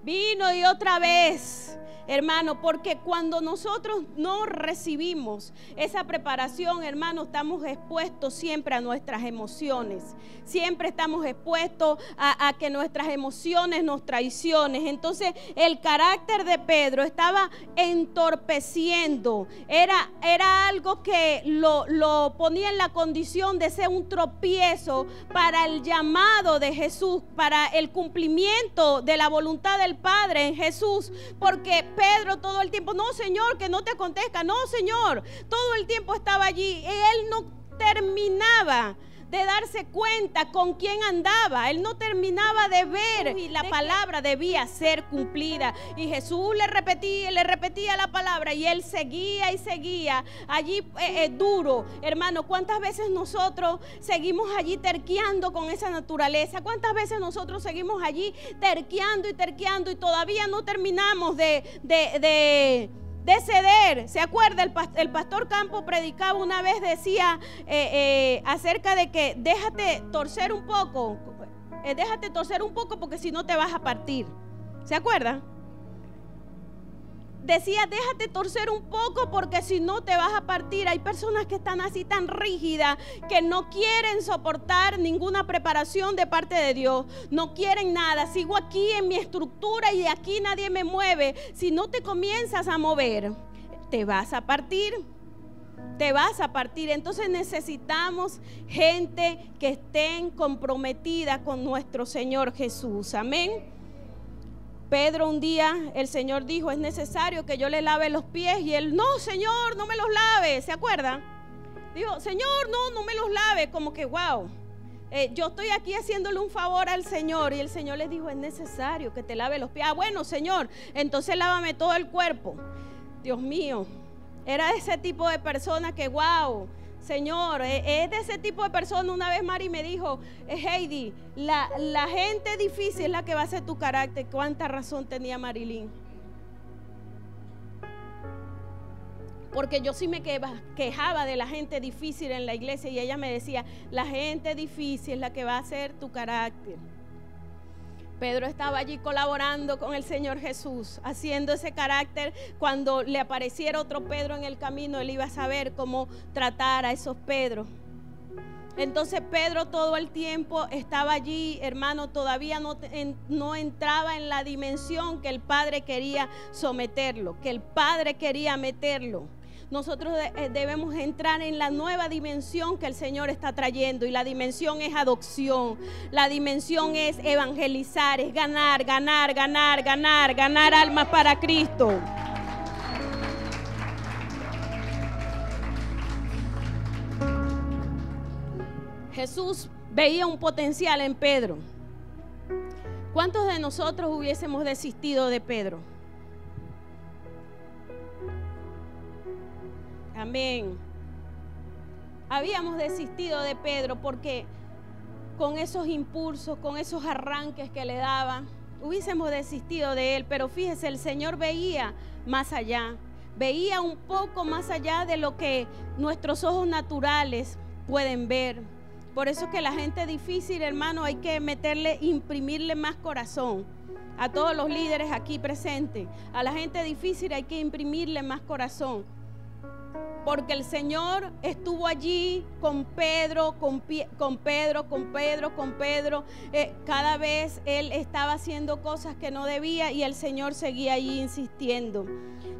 Vino y otra vez hermano, porque cuando nosotros no recibimos esa preparación, hermano, estamos expuestos siempre a nuestras emociones. Siempre estamos expuestos a, que nuestras emociones nos traicionen. Entonces, el carácter de Pedro estaba entorpeciendo. Era, era algo que lo, lo ponía en la condición de ser un tropiezo para el llamado de Jesús, para el cumplimiento de la voluntad del Padre en Jesús. Porque Pedro todo el tiempo, no Señor, que no te acontezca, no Señor, todo el tiempo estaba allí. Y él no terminaba de darse cuenta con quién andaba. Él no terminaba de ver y la palabra debía ser cumplida. Y Jesús le repetía, le repetía la palabra y él seguía y seguía allí eh, eh, duro. Hermano, ¿cuántas veces nosotros seguimos allí terqueando con esa naturaleza? ¿Cuántas veces nosotros seguimos allí terqueando y terqueando y todavía no terminamos de, de de ceder. ¿Se acuerda? El, pastor Campo predicaba una vez, decía eh, eh, acerca de que déjate torcer un poco. eh, déjate torcer un poco porque si no te vas a partir. ¿Se acuerdan? Decía, déjate torcer un poco porque si no te vas a partir. Hay personas que están así tan rígidas que no quieren soportar ninguna preparación de parte de Dios. No quieren nada. Sigo aquí en mi estructura y aquí nadie me mueve. Si no te comienzas a mover, te vas a partir. Te vas a partir. Entonces necesitamos gente que estén comprometida con nuestro Señor Jesús. Amén. Pedro un día, el Señor dijo, es necesario que yo le lave los pies y él, no, Señor, no me los lave, ¿se acuerda? Dijo, Señor, no, no me los lave, como que, wow, eh, yo estoy aquí haciéndole un favor al Señor y el Señor le dijo, es necesario que te lave los pies. Ah, bueno, Señor, entonces lávame todo el cuerpo. Dios mío, era ese tipo de persona que, wow, Señor, e, es de ese tipo de persona. Una vez Mari me dijo, eh, Heidi, la, la gente difícil es la que va a ser tu carácter. ¿Cuánta razón tenía Marilyn? Porque yo sí me quejaba de la gente difícil en la iglesia y ella me decía, la gente difícil es la que va a ser tu carácter. Pedro estaba allí colaborando con el Señor Jesús, haciendo ese carácter. Cuando le apareciera otro Pedro en el camino, él iba a saber cómo tratar a esos Pedros. Entonces Pedro todo el tiempo estaba allí, hermano, todavía no, no, entraba en la dimensión que el Padre quería someterlo, que el Padre quería meterlo nosotros eh, debemos entrar en la nueva dimensión que el Señor está trayendo. Y la dimensión es adopción. La dimensión es evangelizar, es ganar, ganar, ganar, ganar, ganar almas para Cristo. Jesús veía un potencial en Pedro. ¿Cuántos de nosotros hubiésemos desistido de Pedro? Amén. Habíamos desistido de Pedro porque con esos impulsos, con esos arranques que le daban, hubiésemos desistido de él. Pero fíjese, el Señor veía más allá, veía un poco más allá de lo que nuestros ojos naturales pueden ver. Por eso que la gente difícil, hermano, hay que meterle, imprimirle más corazón. A todos los líderes aquí presentes, a la gente difícil hay que imprimirle más corazón porque el Señor estuvo allí con Pedro, con, Pedro, con Pedro, con Pedro. Eh, cada vez él estaba haciendo cosas que no debía y el Señor seguía allí insistiendo.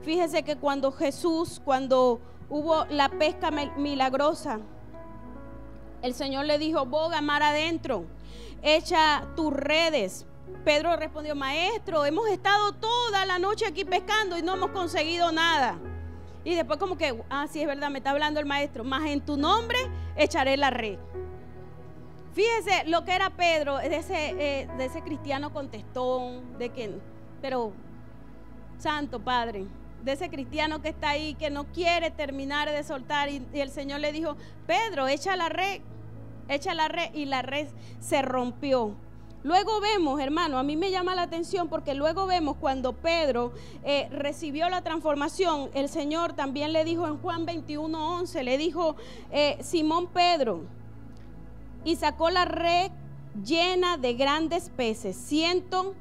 Fíjese que cuando Jesús, cuando hubo la pesca milagrosa, el Señor le dijo, boga mar adentro, echa tus redes. Pedro respondió, maestro, hemos estado toda la noche aquí pescando y no hemos conseguido nada. Y después como que, ah, sí, es verdad, me está hablando el maestro, más en tu nombre echaré la red. Fíjese lo que era Pedro, de ese, eh, de ese cristiano contestón, de que, pero, Santo Padre, de ese cristiano que está ahí, que no quiere terminar de soltar. Y, y el Señor le dijo, Pedro, echa la red, echa la red. Y la red se rompió. Luego vemos, hermano, a mí me llama la atención porque luego vemos cuando Pedro eh, recibió la transformación, el Señor también le dijo en Juan 21, 11, le dijo, eh, Simón Pedro, y sacó la red llena de grandes peces, ciento,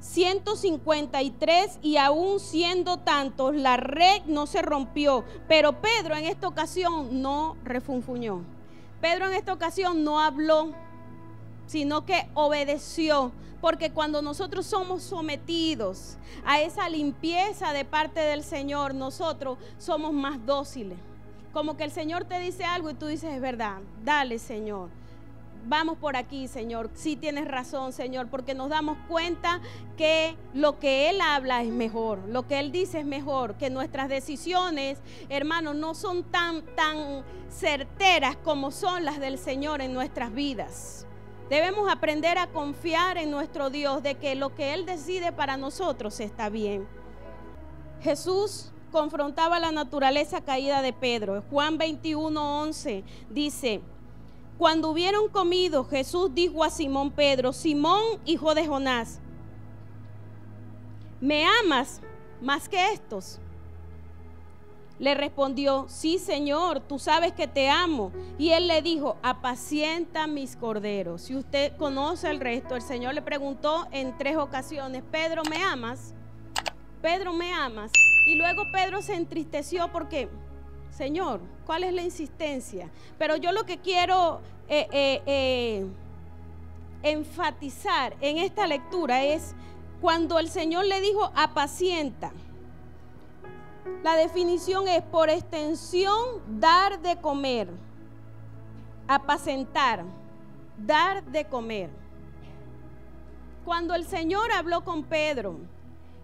153 y aún siendo tantos, la red no se rompió, pero Pedro en esta ocasión no refunfuñó. Pedro en esta ocasión no habló sino que obedeció. Porque cuando nosotros somos sometidos a esa limpieza de parte del Señor, nosotros somos más dóciles. Como que el Señor te dice algo y tú dices, es verdad, dale Señor. Vamos por aquí, Señor. Sí tienes razón, Señor, porque nos damos cuenta que lo que Él habla es mejor, lo que Él dice es mejor, que nuestras decisiones, hermanos, no son tan, tan certeras como son las del Señor en nuestras vidas. Debemos aprender a confiar en nuestro Dios de que lo que Él decide para nosotros está bien. Jesús confrontaba la naturaleza caída de Pedro. Juan 21, 11 dice, cuando hubieron comido, Jesús dijo a Simón Pedro, Simón, hijo de Jonás, ¿me amas más que estos? Le respondió, sí Señor, tú sabes que te amo. Y él le dijo, apacienta mis corderos. Si usted conoce el resto, el Señor le preguntó en tres ocasiones, Pedro, ¿me amas? Pedro, ¿me amas? Y luego Pedro se entristeció porque, Señor, ¿cuál es la insistencia? Pero yo lo que quiero eh, eh, eh, enfatizar en esta lectura es cuando el Señor le dijo, apacienta. La definición es por extensión dar de comer, apacentar, dar de comer. Cuando el Señor habló con Pedro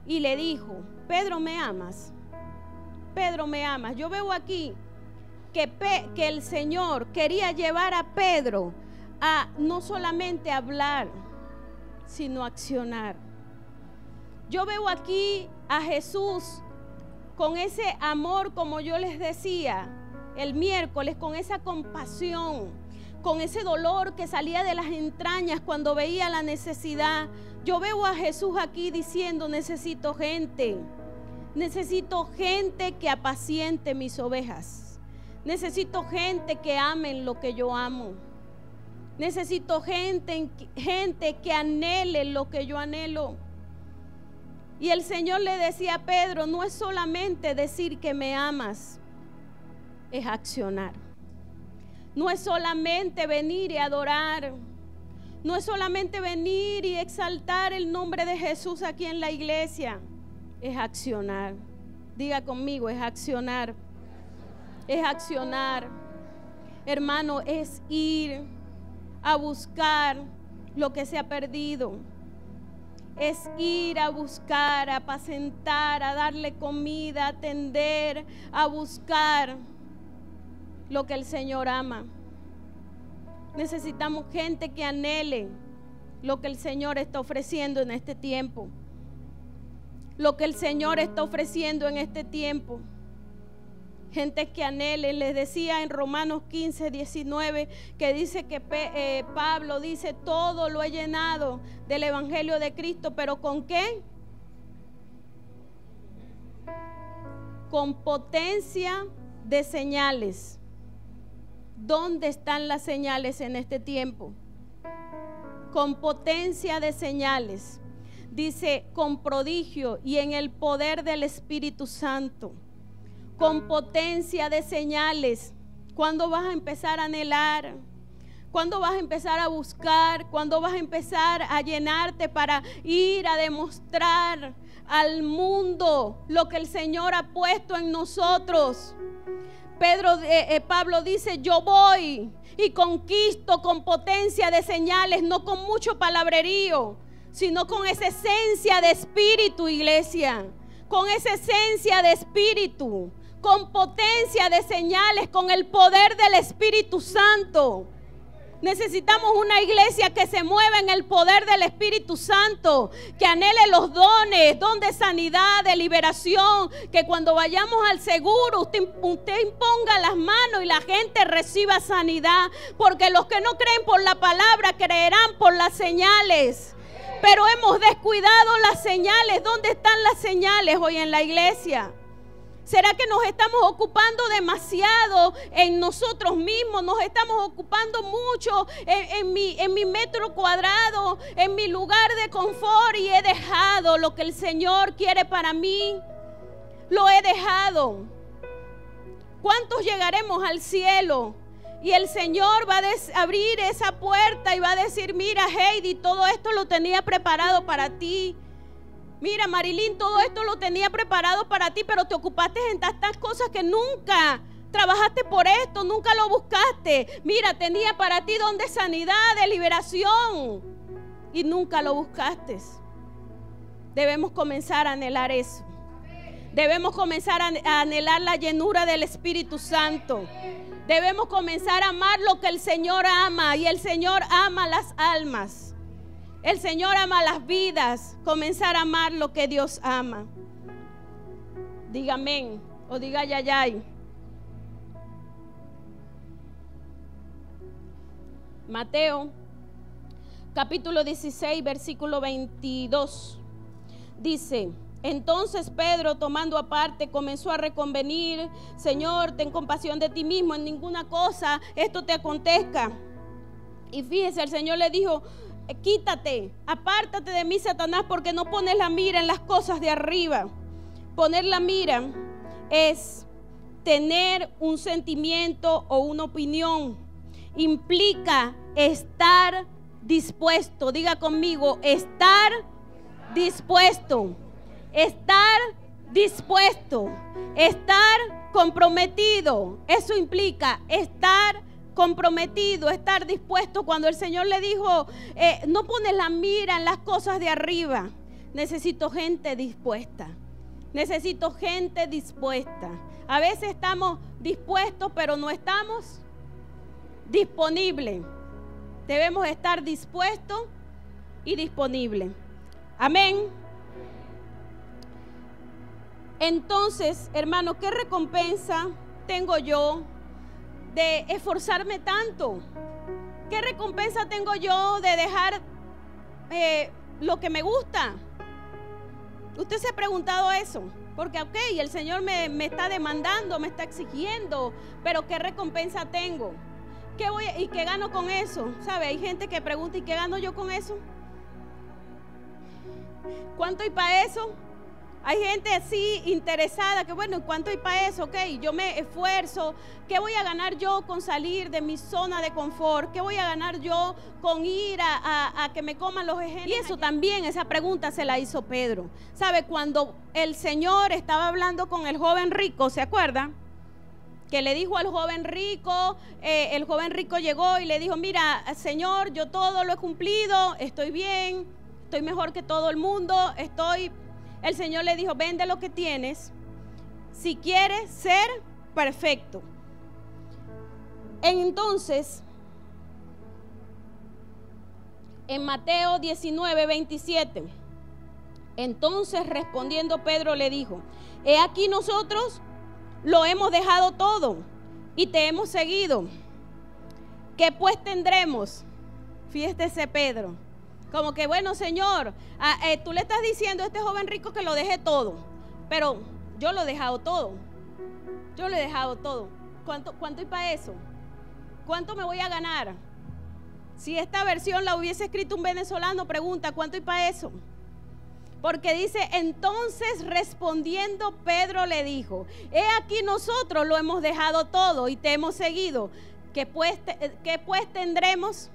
y le dijo, Pedro, ¿me amas? Pedro, ¿me amas? Yo veo aquí que, el Señor quería llevar a Pedro a no solamente hablar, sino accionar. Yo veo aquí a Jesús con ese amor, como yo les decía el miércoles, con esa compasión, con ese dolor que salía de las entrañas cuando veía la necesidad. Yo veo a Jesús aquí diciendo, necesito gente, necesito gente que apaciente mis ovejas, necesito gente que amen lo que yo amo. Necesito gente, gente que anhele lo que yo anhelo. Y el Señor le decía a Pedro, no es solamente decir que me amas, es accionar. No es solamente venir y adorar. No es solamente venir y exaltar el nombre de Jesús aquí en la iglesia. Es accionar. Diga conmigo, es accionar. Es accionar. Hermano, es ir a buscar lo que se ha perdido es ir a buscar, a apacentar, a darle comida, a atender, a buscar lo que el Señor ama. Necesitamos gente que anhele lo que el Señor está ofreciendo en este tiempo. Lo que el Señor está ofreciendo en este tiempo gente que anhele. Les decía en Romanos 15, 19, que dice que eh, Pablo dice, todo lo he llenado del Evangelio de Cristo, pero ¿con qué? Con potencia de señales. ¿Dónde están las señales en este tiempo? Con potencia de señales. Dice, con prodigio y en el poder del Espíritu Santo con potencia de señales. ¿Cuándo vas a empezar a anhelar? ¿Cuándo vas a empezar a buscar? ¿Cuándo vas a empezar a llenarte para ir a demostrar al mundo lo que el Señor ha puesto en nosotros? Pedro, eh, eh, Pablo dice, yo voy y conquisto con potencia de señales, no con mucho palabrerío, sino con esa esencia de espíritu, iglesia, con esa esencia de espíritu con potencia de señales, con el poder del Espíritu Santo. Necesitamos una iglesia que se mueva en el poder del Espíritu Santo, que anhele los dones, don de sanidad, de liberación, que cuando vayamos al seguro usted, usted, imponga las manos y la gente reciba sanidad, porque los que no creen por la palabra creerán por las señales. Pero hemos descuidado las señales. ¿Dónde están las señales hoy en la iglesia? ¿Será que nos estamos ocupando demasiado en nosotros mismos? Nos estamos ocupando mucho en, mi, en mi metro cuadrado, en mi lugar de confort y he dejado lo que el Señor quiere para mí. Lo he dejado. ¿Cuántos llegaremos al cielo? Y el Señor va a abrir esa puerta y va a decir, mira Heidi, todo esto lo tenía preparado para ti. Mira, Marilyn, todo esto lo tenía preparado para ti, pero te ocupaste en tantas cosas que nunca trabajaste por esto, nunca lo buscaste. Mira, tenía para ti don de sanidad, de liberación, y nunca lo buscaste. Debemos comenzar a anhelar eso. Debemos comenzar a anhelar la llenura del Espíritu Santo. Debemos comenzar a amar lo que el Señor ama y el Señor ama las almas. El Señor ama las vidas. Comenzar a amar lo que Dios ama. Diga amén o diga yayay. Mateo capítulo 16 versículo 22 dice, Entonces Pedro, tomando aparte, comenzó a reconvenir, Señor, ten compasión de ti mismo, en ninguna cosa esto te acontezca. Y fíjese, el Señor le dijo, quítate, apártate de mí, Satanás, porque no pones la mira en las cosas de arriba. Poner la mira es tener un sentimiento o una opinión. Implica estar dispuesto. Diga conmigo, estar dispuesto. Estar dispuesto. Estar comprometido. Eso implica estar comprometido, estar dispuesto. Cuando el Señor le dijo, eh, no pones la mira en las cosas de arriba. Necesito gente dispuesta. Necesito gente dispuesta. A veces estamos dispuestos, pero no estamos disponibles. Debemos estar dispuestos y disponibles. Amén. Entonces, hermano, ¿qué recompensa tengo yo de esforzarme tanto? ¿Qué recompensa tengo yo de dejar eh, lo que me gusta? ¿Usted se ha preguntado eso? Porque, ok, el Señor me, me, está demandando, me está exigiendo, pero ¿qué recompensa tengo? ¿Qué voy, ¿Y qué gano con eso? ¿Sabe? Hay gente que pregunta, ¿y qué gano yo con eso? ¿Cuánto hay para eso? Hay gente así interesada que, bueno, ¿cuánto hay para eso? Ok, yo me esfuerzo. ¿Qué voy a ganar yo con salir de mi zona de confort? ¿Qué voy a ganar yo con ir a, que me coman los ejemplos? Y eso también, esa pregunta se la hizo Pedro. ¿Sabe? Cuando el Señor estaba hablando con el joven rico, ¿se acuerda? que le dijo al joven rico, eh, el joven rico llegó y le dijo, mira, Señor, yo todo lo he cumplido, estoy bien, estoy mejor que todo el mundo, estoy el Señor le dijo, vende lo que tienes si quieres ser perfecto. Entonces, en Mateo 19, 27, entonces respondiendo Pedro le dijo, he aquí nosotros lo hemos dejado todo y te hemos seguido. ¿Qué pues tendremos? Fíjese Pedro. Como que, bueno, Señor, ah, eh, tú le estás diciendo a este joven rico que lo deje todo, pero yo lo he dejado todo. Yo lo he dejado todo. ¿Cuánto, cuánto hay para eso? ¿Cuánto me voy a ganar? Si esta versión la hubiese escrito un venezolano, pregunta, ¿cuánto hay para eso? Porque dice, entonces respondiendo Pedro le dijo, he aquí nosotros lo hemos dejado todo y te hemos seguido. ¿Qué pues, qué pues tendremos?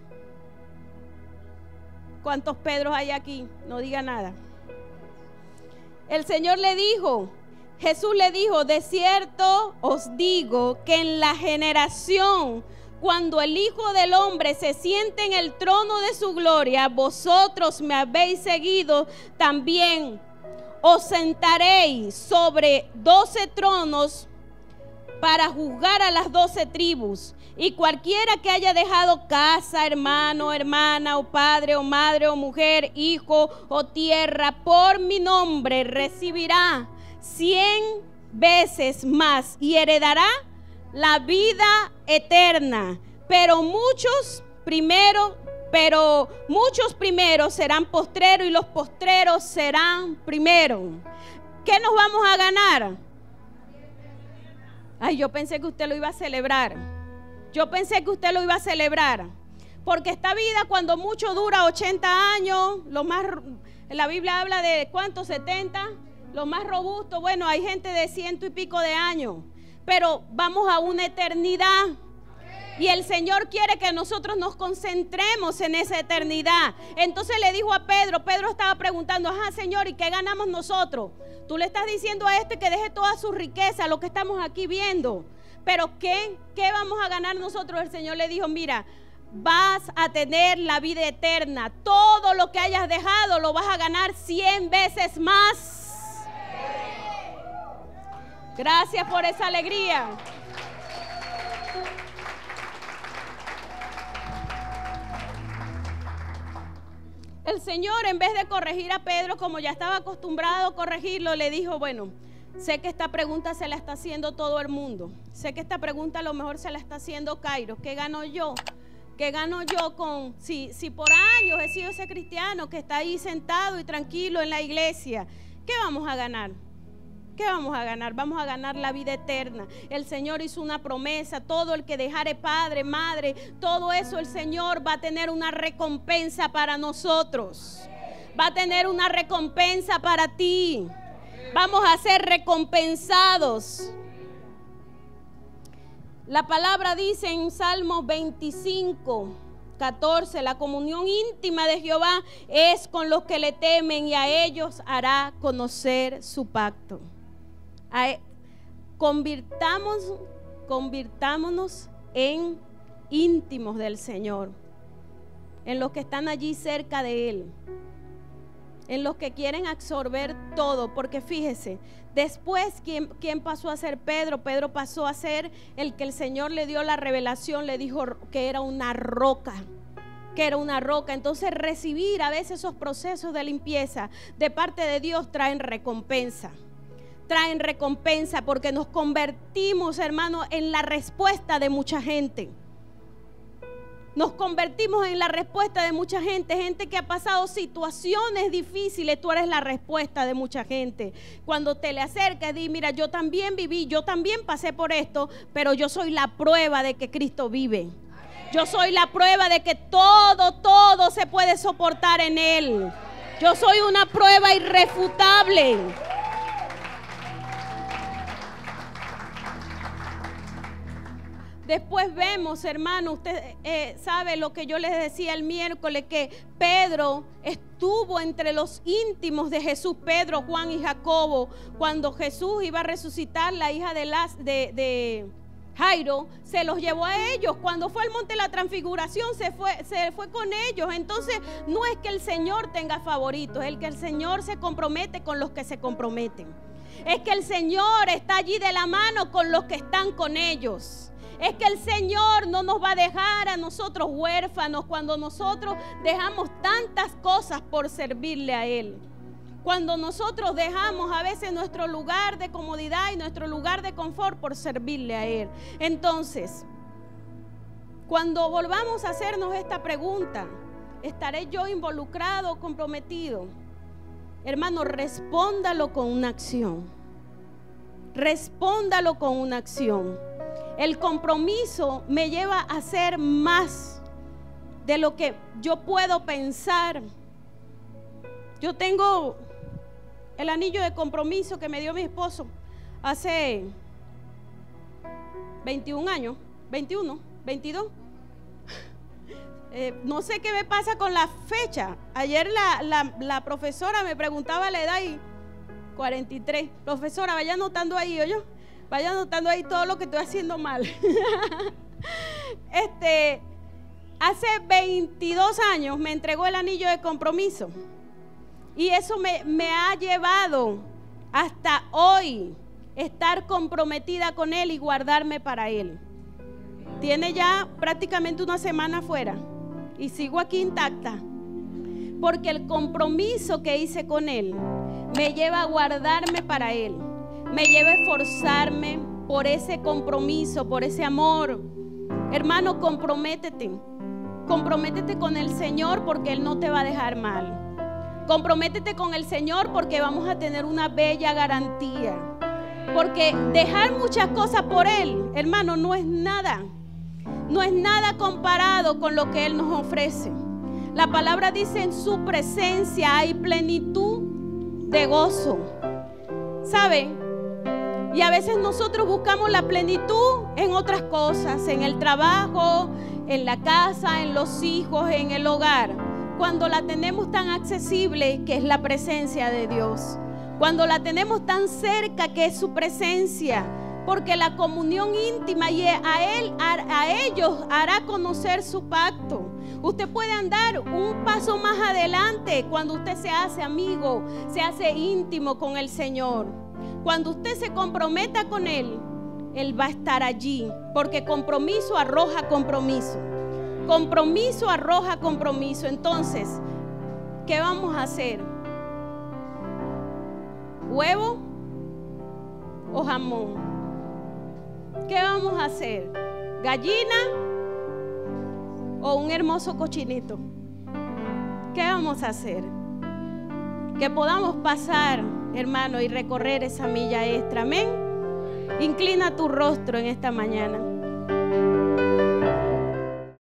¿Cuántos Pedros hay aquí? No diga nada. El Señor le dijo, Jesús le dijo, de cierto os digo que en la generación, cuando el Hijo del Hombre se siente en el trono de su gloria, vosotros me habéis seguido también. Os sentaréis sobre doce tronos para juzgar a las doce tribus. Y cualquiera que haya dejado casa, hermano, hermana, o padre, o madre, o mujer, hijo, o tierra, por mi nombre, recibirá cien veces más y heredará la vida eterna. Pero muchos primero, pero muchos primeros serán postreros y los postreros serán primero. ¿Qué nos vamos a ganar? Ay, yo pensé que usted lo iba a celebrar. Yo pensé que usted lo iba a celebrar. Porque esta vida cuando mucho dura 80 años, lo más la Biblia habla de cuántos 70, lo más robusto, bueno, hay gente de ciento y pico de años, pero vamos a una eternidad. Y el Señor quiere que nosotros nos concentremos en esa eternidad. Entonces le dijo a Pedro, Pedro estaba preguntando, ajá Señor, ¿y qué ganamos nosotros? Tú le estás diciendo a este que deje toda su riqueza, lo que estamos aquí viendo. Pero ¿qué, ¿qué vamos a ganar nosotros? El Señor le dijo, mira, vas a tener la vida eterna. Todo lo que hayas dejado lo vas a ganar cien veces más. Gracias por esa alegría. El Señor, en vez de corregir a Pedro como ya estaba acostumbrado a corregirlo, le dijo, bueno, sé que esta pregunta se la está haciendo todo el mundo. Sé que esta pregunta a lo mejor se la está haciendo Cairo. ¿Qué gano yo? ¿Qué gano yo con, si, si por años he sido ese cristiano que está ahí sentado y tranquilo en la iglesia? ¿qué vamos a ganar? ¿Qué vamos a ganar? Vamos a ganar la vida eterna. El Señor hizo una promesa. Todo el que dejare padre, madre, todo eso el Señor va a tener una recompensa para nosotros. Va a tener una recompensa para ti. Vamos a ser recompensados. La palabra dice en Salmos 25, 14, la comunión íntima de Jehová es con los que le temen y a ellos hará conocer su pacto. E, convirtamos, convirtámonos en íntimos del Señor, en los que están allí cerca de Él en los que quieren absorber todo, porque fíjese, después, ¿quién, ¿quién, pasó a ser Pedro? Pedro pasó a ser el que el Señor le dio la revelación, le dijo que era una roca que era una roca. Entonces recibir a veces esos procesos de limpieza de parte de Dios traen recompensa. Traen recompensa porque nos convertimos, hermano, en la respuesta de mucha gente. Nos convertimos en la respuesta de mucha gente, gente que ha pasado situaciones difíciles, tú eres la respuesta de mucha gente. Cuando te le acercas, di, mira, yo también viví, yo también pasé por esto, pero yo soy la prueba de que Cristo vive. Yo soy la prueba de que todo, todo se puede soportar en Él. Yo soy una prueba irrefutable. Después vemos, hermano, usted eh, sabe lo que yo les decía el miércoles, que Pedro estuvo entre los íntimos de Jesús, Pedro, Juan y Jacobo, cuando Jesús iba a resucitar la hija de, las, de, Jairo, se los llevó a ellos. Cuando fue al monte de la transfiguración, se fue, se fue con ellos. Entonces, no es que el Señor tenga favoritos, es que el Señor se compromete con los que se comprometen. Es que el Señor está allí de la mano con los que están con ellos. Es que el Señor no nos va a dejar a nosotros huérfanos cuando nosotros dejamos tantas cosas por servirle a Él. Cuando nosotros dejamos a veces nuestro lugar de comodidad y nuestro lugar de confort por servirle a Él. Entonces, cuando volvamos a hacernos esta pregunta, ¿estaré yo involucrado comprometido? Hermano, respóndalo con una acción. Respóndalo con una acción. El compromiso me lleva a hacer más de lo que yo puedo pensar. Yo tengo el anillo de compromiso que me dio mi esposo hace 21 años, 21, 22. no sé qué me pasa con la fecha. Ayer la, profesora me preguntaba la edad y 43. Profesora, vaya anotando ahí, yo. Vaya anotando ahí todo lo que estoy haciendo mal. este, hace 22 años me entregó el anillo de compromiso. Y eso me, me ha llevado hasta hoy estar comprometida con Él y guardarme para Él. Tiene ya prácticamente una semana fuera y sigo aquí intacta. Porque el compromiso que hice con Él me lleva a guardarme para Él me lleve a esforzarme por ese compromiso, por ese amor. Hermano, comprométete. Comprométete con el Señor porque Él no te va a dejar mal. Comprométete con el Señor porque vamos a tener una bella garantía. Porque dejar muchas cosas por Él, hermano, no es nada. No es nada comparado con lo que Él nos ofrece. La palabra dice, en su presencia hay plenitud de gozo. ¿Saben? Y a veces nosotros buscamos la plenitud en otras cosas, en el trabajo, en la casa, en los hijos, en el hogar. Cuando la tenemos tan accesible que es la presencia de Dios. Cuando la tenemos tan cerca que es su presencia. Porque la comunión íntima y a él a ellos hará conocer su pacto. Usted puede andar un paso más adelante cuando usted se hace amigo, se hace íntimo con el Señor. Cuando usted se comprometa con Él, Él va a estar allí, porque compromiso arroja compromiso. Compromiso arroja compromiso. Entonces, ¿qué vamos a hacer? ¿Huevo o jamón? ¿Qué vamos a hacer? ¿Gallina o un hermoso cochinito? ¿Qué vamos a hacer? Que podamos pasar hermano, y recorrer esa milla extra. Amén. Inclina tu rostro en esta mañana.